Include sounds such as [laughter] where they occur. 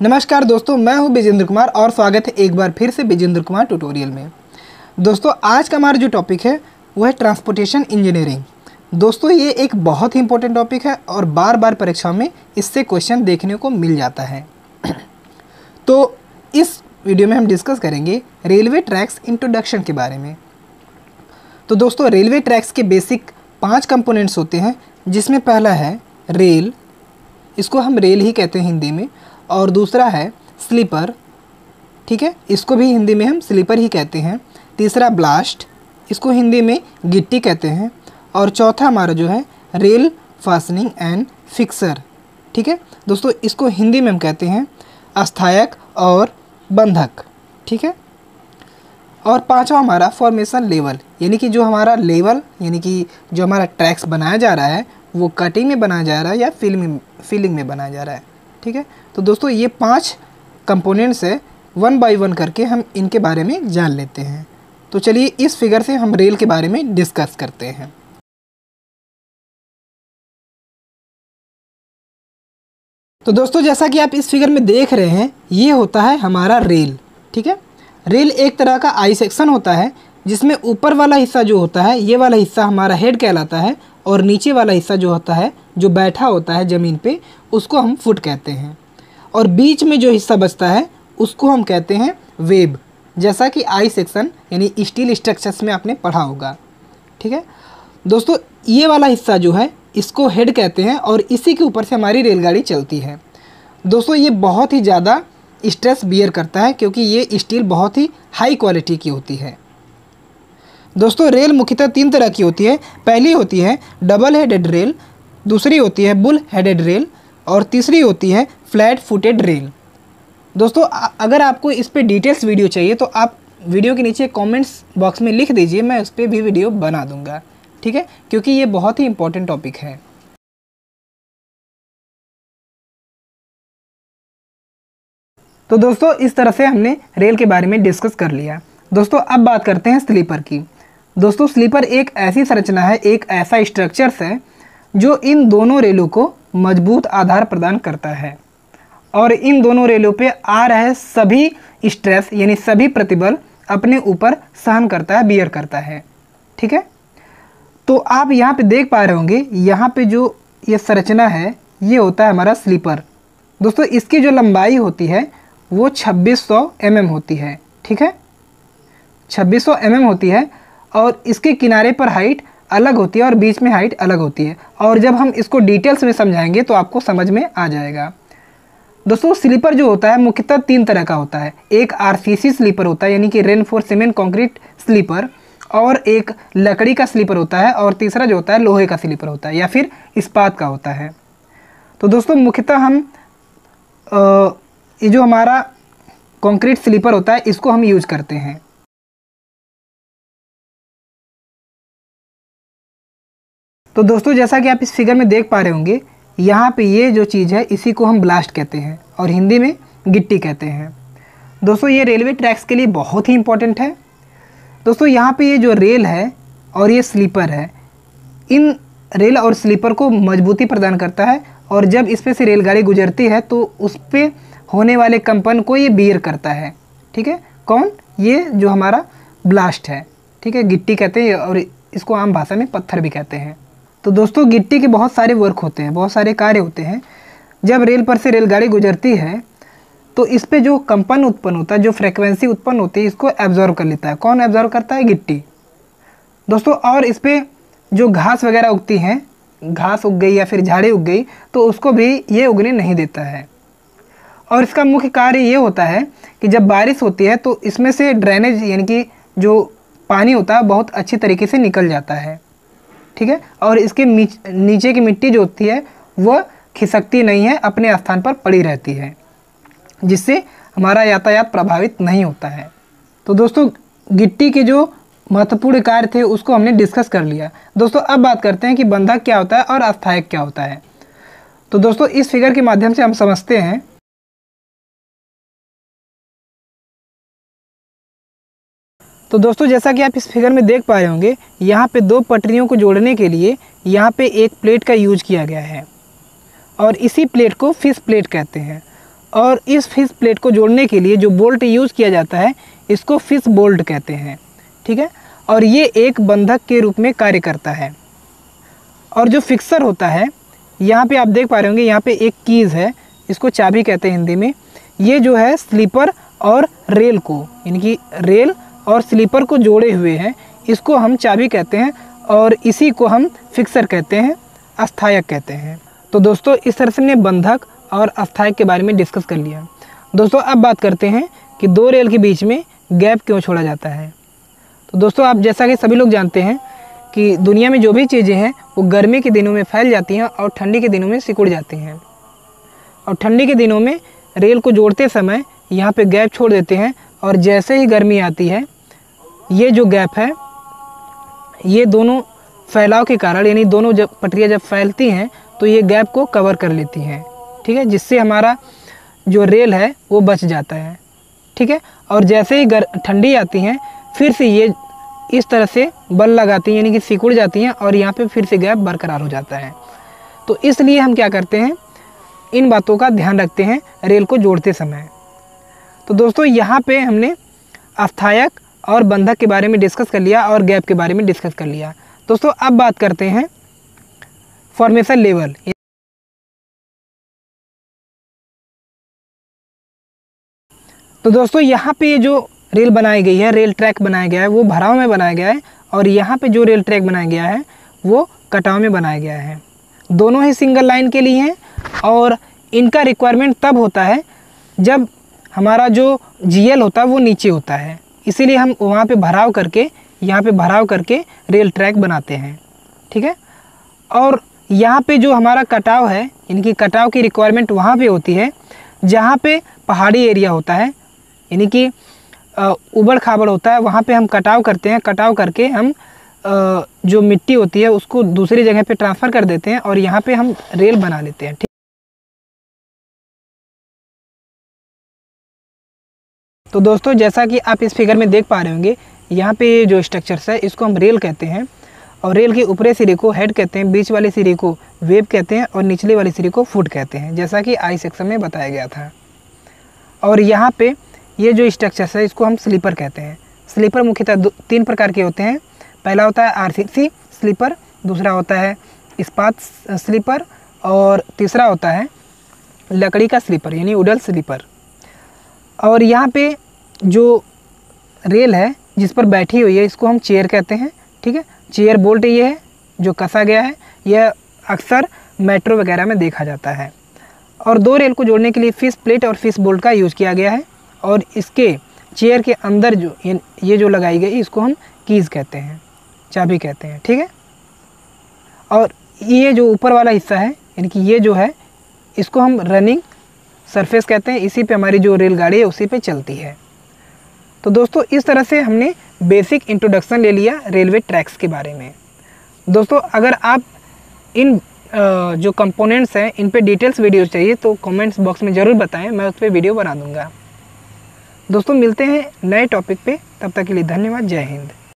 नमस्कार दोस्तों, मैं हूँ विजेंद्र कुमार और स्वागत है एक बार फिर से विजेंद्र कुमार ट्यूटोरियल में। दोस्तों, आज का हमारा जो टॉपिक है, वो है ट्रांसपोर्टेशन इंजीनियरिंग दोस्तों, ये एक बहुत ही इंपॉर्टेंट टॉपिक है और बार बार परीक्षा में इससे क्वेश्चन देखने को मिल जाता है। [clears throat] तो इस वीडियो में हम डिस्कस करेंगे रेलवे ट्रैक्स इंट्रोडक्शन के बारे में। तो दोस्तों रेलवे ट्रैक्स के बेसिक पाँच कंपोनेंट्स होते हैं, जिसमें पहला है रेल इसको हम रेल ही कहते हैं हिंदी में। और दूसरा है स्लीपर, ठीक है? इसको भी हिंदी में हम स्लीपर ही कहते हैं। तीसरा ब्लास्ट, इसको हिंदी में गिट्टी कहते हैं। और चौथा हमारा जो है, रेल फासनिंग एंड फिक्सर, ठीक है? दोस्तों, इसको हिंदी में हम कहते हैं अस्थायक और बंधक, ठीक है? और पांचवा हमारा फॉर्मेशन लेवल यानी कि जो हमारा लेवल यानी कि जो हमारा ट्रैक्स बनाया जा रहा है, वो कटिंग में बनाया जा रहा है या फ़िल्म फिलिंग में बनाया जा रहा है। ठीक है? तो दोस्तों, ये पाँच कंपोनेंट्स है। वन बाय वन करके हम इनके बारे में जान लेते हैं। तो चलिए, इस फिगर से हम रेल के बारे में डिस्कस करते हैं। तो दोस्तों, जैसा कि आप इस फिगर में देख रहे हैं, ये होता है हमारा रेल ठीक है? रेल एक तरह का आई सेक्शन होता है, जिसमें ऊपर वाला हिस्सा जो होता है, ये वाला हिस्सा हमारा हेड कहलाता है, और नीचे वाला हिस्सा जो होता है जो बैठा होता है ज़मीन पे, उसको हम फुट कहते हैं। और बीच में जो हिस्सा बचता है, उसको हम कहते हैं वेब। जैसा कि आई सेक्शन, यानी स्टील स्ट्रक्चर्स में आपने पढ़ा होगा। ठीक है? दोस्तों, ये वाला हिस्सा जो है, इसको हेड कहते हैं और इसी के ऊपर से हमारी रेलगाड़ी चलती है। दोस्तों, ये बहुत ही ज़्यादा स्ट्रेस बियर करता है, क्योंकि ये स्टील बहुत ही हाई क्वालिटी की होती है। दोस्तों, रेल मुख्यतः तीन तरह की होती है। पहली होती है डबल हेडेड रेल दूसरी होती है बुल हेडेड रेल और तीसरी होती है फ्लैट फुटेड रेल। दोस्तों अगर आपको इस पर डिटेल्स वीडियो चाहिए तो आप वीडियो के नीचे कमेंट्स बॉक्स में लिख दीजिए, मैं उस पर भी वीडियो बना दूँगा। ठीक है? क्योंकि ये बहुत ही इंपॉर्टेंट टॉपिक है। तो दोस्तों, इस तरह से हमने रेल के बारे में डिस्कस कर लिया। दोस्तों, अब बात करते हैं स्लीपर की। दोस्तों, स्लीपर एक ऐसी संरचना है, एक ऐसा स्ट्रक्चर्स है जो इन दोनों रेलों को मज़बूत आधार प्रदान करता है। और इन दोनों रेलों पे आ रहे सभी स्ट्रेस यानी सभी प्रतिबल अपने ऊपर सहन करता है बियर करता है। ठीक है? तो आप यहाँ पे देख पा रहे होंगे, यहाँ पे जो ये संरचना है, ये होता है हमारा स्लीपर दोस्तों, इसकी जो लंबाई होती है, वो 2600 सौ mm होती है। ठीक है? 2600 सौ mm होती है और इसके किनारे पर हाइट अलग होती है और बीच में हाइट अलग होती है। और जब हम इसको डिटेल्स में समझाएँगे तो आपको समझ में आ जाएगा। दोस्तों स्लीपर जो होता है, मुख्यतः तीन तरह का होता है। एक आरसीसी स्लीपर होता है, यानी कि reinforced cement concrete sleeper और एक लकड़ी का स्लीपर होता है, और तीसरा जो होता है, लोहे का स्लीपर होता है, या फिर इस्पात का होता है। तो दोस्तों, मुख्यतः हम ये जो हमारा कंक्रीट स्लीपर होता है, इसको हम यूज़ करते हैं। तो दोस्तों, जैसा कि आप इस फिगर में देख पा रहे होंगे, यहाँ पे ये जो चीज़ है, इसी को हम ब्लास्ट कहते हैं और हिंदी में गिट्टी कहते हैं। दोस्तों, ये रेलवे ट्रैक्स के लिए बहुत ही इंपॉर्टेंट है। दोस्तों, यहाँ पे ये जो रेल है और ये स्लीपर है, इन रेल और स्लीपर को मजबूती प्रदान करता है और जब इस पर से रेलगाड़ी गुजरती है तो उस पर होने वाले कंपन को ये बियर करता है। ठीक है? कौन? ये जो हमारा ब्लास्ट है। ठीक है? गिट्टी कहते हैं और इसको आम भाषा में पत्थर भी कहते हैं। तो दोस्तों, गिट्टी के बहुत सारे वर्क होते हैं, बहुत सारे कार्य होते हैं। जब रेल पर से रेलगाड़ी गुजरती है तो इस पर जो कंपन उत्पन्न होता है, जो फ्रिक्वेंसी उत्पन्न होती है, इसको एब्जॉर्व कर लेता है। कौन एब्जॉर्व करता है? गिट्टी। दोस्तों, और इस पर जो घास वगैरह उगती हैं, घास उग गई या फिर झाड़ी उग गई तो उसको भी ये उगने नहीं देता है। और इसका मुख्य कार्य ये होता है कि जब बारिश होती है तो इसमें से ड्रेनेज यानी कि जो पानी होता है, बहुत अच्छी तरीके से निकल जाता है। ठीक है? और इसके नीचे की मिट्टी जो होती है वह खिसकती नहीं है, अपने स्थान पर पड़ी रहती है, जिससे हमारा यातायात प्रभावित नहीं होता है। तो दोस्तों, गिट्टी के जो महत्वपूर्ण कार्य थे, उसको हमने डिस्कस कर लिया। दोस्तों, अब बात करते हैं कि बंधक क्या होता है और अस्थायक क्या होता है। तो दोस्तों, इस फिगर के माध्यम से हम समझते हैं तो दोस्तों, जैसा कि आप इस फिगर में देख पा रहे होंगे, यहाँ पे दो पटरियों को जोड़ने के लिए यहाँ पे एक प्लेट का यूज़ किया गया है। और इसी प्लेट को फ़िश प्लेट कहते हैं। और इस फ़िश प्लेट को जोड़ने के लिए जो बोल्ट यूज़ किया जाता है, इसको फ़िश बोल्ट कहते हैं। ठीक है? और ये एक बंधक के रूप में कार्य करता है। और जो फिक्सर होता है, यहाँ पे आप देख पा रहे होंगे, यहाँ पे एक कीज़ है, इसको चाबी कहते हैं हिंदी में। ये जो है स्लीपर और रेल को, यानी कि रेल और स्लीपर को जोड़े हुए हैं, इसको हम चाबी कहते हैं और इसी को हम फिक्सर कहते हैं, अस्थायक कहते हैं। तो दोस्तों, इस तरह से हमने बंधक और अस्थायक के बारे में डिस्कस कर लिया। दोस्तों, अब बात करते हैं कि दो रेल के बीच में गैप क्यों छोड़ा जाता है। तो दोस्तों, आप जैसा कि सभी लोग जानते हैं कि दुनिया में जो भी चीज़ें हैं, वो गर्मी के दिनों में फैल जाती हैं और ठंडी के दिनों में सिकुड़ जाती हैं। और ठंडी के दिनों में रेल को जोड़ते समय यहाँ पे गैप छोड़ देते हैं और जैसे ही गर्मी आती है, ये जो गैप है, ये दोनों फैलाव के कारण, यानी दोनों जब पटरियाँ जब फैलती हैं तो ये गैप को कवर कर लेती हैं, ठीक है? जिससे हमारा जो रेल है, वो बच जाता है, ठीक है? और जैसे ही गर, ठंडी आती हैं, फिर से ये इस तरह से बल लगाती हैं, यानी कि सिकुड़ जाती हैं, और यहाँ पे फिर से गैप बरकरार हो जाता है। तो इसलिए हम क्या करते हैं? इन बातों का ध्यान रखते हैं रेल को जोड़ते समय। तो दोस्तों, यहाँ पे हमने अस्थायक और बंधक के बारे में डिस्कस कर लिया और गैप के बारे में डिस्कस कर लिया। दोस्तों, अब बात करते हैं फॉर्मेशन लेवल तो दोस्तों, यहाँ पे जो रेल बनाई गई है रेल ट्रैक बनाया गया है, वो भराव में बनाया गया है और यहाँ पे जो रेल ट्रैक बनाया गया है, वो कटाव में बनाया गया है। दोनों ही सिंगल लाइन के लिए हैं और इनका रिक्वायरमेंट तब होता है जब हमारा जो जीएल होता है, वो नीचे होता है। इसीलिए हम वहाँ पे भराव करके, यहाँ पे भराव करके रेल ट्रैक बनाते हैं। ठीक है? और यहाँ पे जो हमारा कटाव है इनकी कटाव की रिक्वायरमेंट वहाँ पे होती है, जहाँ पे पहाड़ी एरिया होता है, यानी कि उबड़ खाबड़ होता है, वहाँ पे हम कटाव करते हैं। कटाव करके हम जो मिट्टी होती है, उसको दूसरी जगह पे ट्रांसफ़र कर देते हैं और यहाँ पे हम रेल बना लेते हैं। ठीक तो दोस्तों, जैसा कि आप इस फिगर में देख पा रहे होंगे, यहाँ पे जो स्ट्रक्चर्स है, इसको हम रेल कहते हैं। और रेल के ऊपरी सिरे को हेड कहते हैं, बीच वाले सिरे को वेब कहते हैं और निचले वाले सिरे को फुट कहते हैं, जैसा कि आई सेक्शन में बताया गया था। और यहाँ पे ये जो स्ट्रक्चर्स है, इसको हम स्लीपर कहते हैं। स्लीपर मुख्यतः तीन प्रकार के होते हैं। पहला होता है आरसीसी स्लीपर दूसरा होता है इस्पात स्लीपर और तीसरा होता है लकड़ी का स्लीपर यानी उडल स्लीपर और यहाँ पे जो रेल है, जिस पर बैठी हुई है, इसको हम चेयर कहते हैं, ठीक है? चेयर बोल्ट ये है, जो कसा गया है, यह अक्सर मेट्रो वगैरह में देखा जाता है। और दो रेल को जोड़ने के लिए फ़िश प्लेट और फ़िश बोल्ट का यूज़ किया गया है, और इसके चेयर के अंदर जो ये जो लगाई गई, इसको हम कीज़ कहते हैं, चाबी कहते हैं, ठीक है? और ये जो ऊपर वाला हिस्सा है, यानी कि ये जो है, इसको हम रनिंग सरफेस कहते हैं, इसी पे हमारी जो रेलगाड़ी है, उसी पे चलती है। तो दोस्तों, इस तरह से हमने बेसिक इंट्रोडक्शन ले लिया रेलवे ट्रैक्स के बारे में। दोस्तों, अगर आप इन जो कंपोनेंट्स हैं, इन पे डिटेल्स वीडियो चाहिए तो कमेंट्स बॉक्स में ज़रूर बताएँ, मैं उस पर वीडियो बना दूँगा। दोस्तों, मिलते हैं नए टॉपिक पे, तब तक के लिए धन्यवाद, जय हिंद।